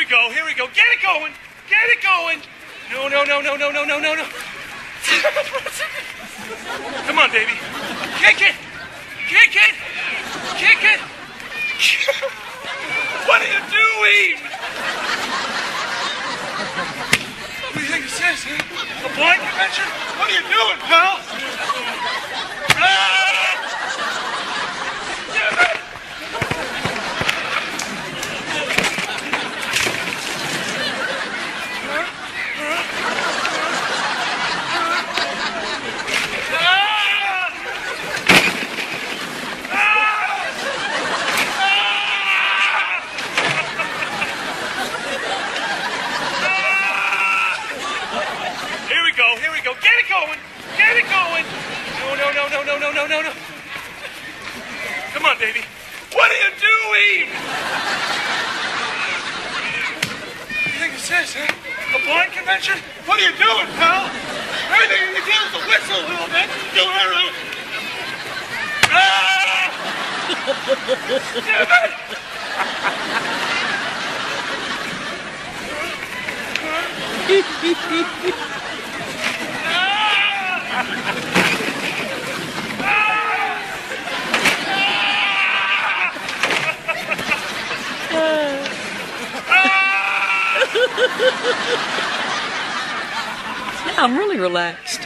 we go. Here we go. Get it going. Get it going. No, no, no, no, no, no, no, no, no. Come on, baby. Kick it. Kick it. Kick it. What are you doing? What do you think this is? huh? A blind convention? What are you doing, pal? Ah! Damn it! Here we go, here we go. Get it going. Get it going. No, no, no, no, no, no, no, no, no. Come on, baby. What are you doing? What do you think this is, huh? A blind convention? What are you doing, pal? Everything you can do is to whistle a little bit. Do it a. Ah! Damn it! I'm really relaxed.